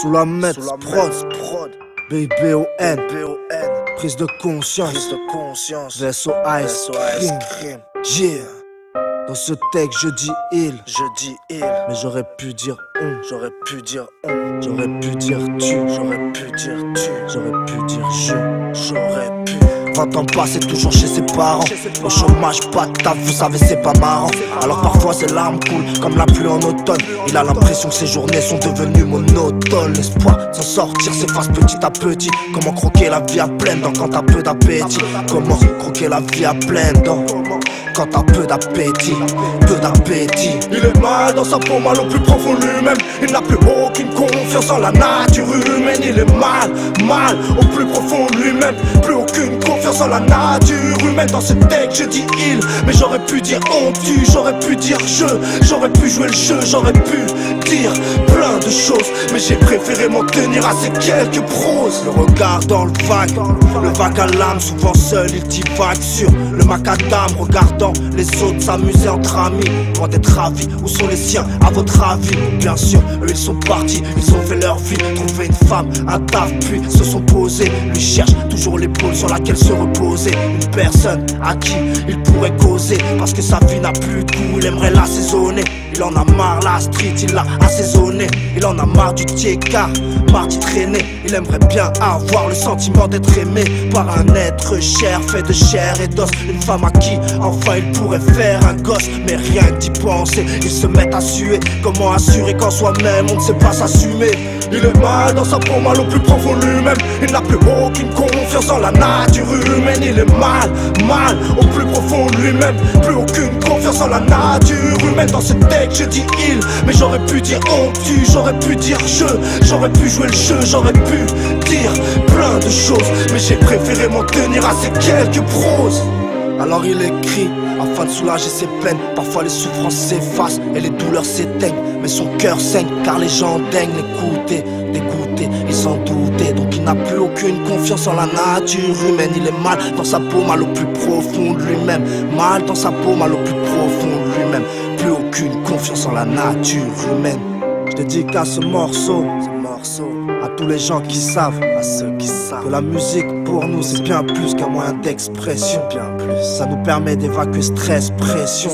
Sous la mettre, prod, prod. B-B-O-N, prise de conscience, prise de conscience. VSO Ice, crime. Yeah. Dans ce texte, je dis il, je dis il. Mais j'aurais pu dire on, j'aurais pu dire on, j'aurais pu dire tu, j'aurais pu dire tu, j'aurais pu dire je, j'aurais. 20 ans passés toujours chez ses parents Au chômage pas de taf vous savez c'est pas marrant Alors parfois ses larmes coulent comme la pluie en automne Il a l'impression que ses journées sont devenues monotones L'espoir s'en sortir s'efface petit à petit Comment croquer la vie à pleine dents quand t'as peu d'appétit? Comment croquer la vie à pleine dents quand t'as peu d'appétit, peu d'appétit. Il est mal dans sa peau, mal au plus profond lui-même. Il n'a plus aucune confiance en la nature humaine. Il est mal, mal au plus profond lui-même. Plus aucune confiance en la nature humaine. Dans ce texte, je dis il, mais j'aurais pu dire on tue, j'aurais pu dire je, j'aurais pu jouer le jeu, j'aurais pu dire plein de choses. Mais j'ai préféré m'en tenir à ces quelques proses. Le regard dans le vague, le vague à l'âme, souvent seul, il divague sur le macadam, regardant les autres s'amuser entre amis, loin d'être ravis. Où sont les siens, à votre avis? Bien sûr, eux ils sont partis, ils ont fait leur vie. Trouvé une femme, un taf, puis se sont posés. Lui cherche toujours l'épaule sur laquelle se reposer. Une personne à qui il pourrait causer. Parce que sa vie n'a plus de goût, il aimerait l'assaisonner. Il en a marre, la street, il l'a assaisonné. Il en a marre du car marre d'y traîner. Il aimerait bien avoir le sentiment d'être aimé par un être cher, fait de chair et d'os. Une femme à qui, enfin, il pourrait faire un gosse. Mais rien d'y penser, il se met à suer. Comment assurer qu'en soi-même, on ne sait pas s'assumer? Il est mal dans sa peau, mal au plus profond lui-même. Il n'a plus aucune confiance en la nature humaine. Il est mal, mal au plus profond lui-même. Plus aucune confiance en la nature humaine. Dans ce texte, je dis il, mais j'aurais pu dire on j'aurais pu dire je, j'aurais pu jouer le jeu, j'aurais pu dire plein de choses. Mais j'ai préféré m'en tenir à ces quelques proses. Alors il écrit afin de soulager ses peines. Parfois les souffrances s'effacent et les douleurs s'éteignent. Mais son cœur saigne car les gens daignent l'écouter, d'écouter et s'en douter. Donc il n'a plus aucune confiance en la nature humaine. Il est mal dans sa peau, mal au plus profond de lui-même. Mal dans sa peau, mal au plus profond de lui-même. Plus aucune confiance en la nature humaine. Je dédicace ce morceau, ce morceau à tous les gens qui savent, à ceux qui savent que la musique pour nous c'est bien plus qu'un moyen d'expression, bien plus. Ça nous permet d'évacuer stress, pression.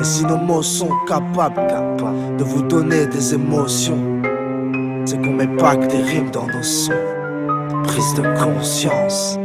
Et si nos mots sont capables, capables de vous donner des émotions, c'est qu'on met pas que des rimes dans nos sons. Prise de conscience.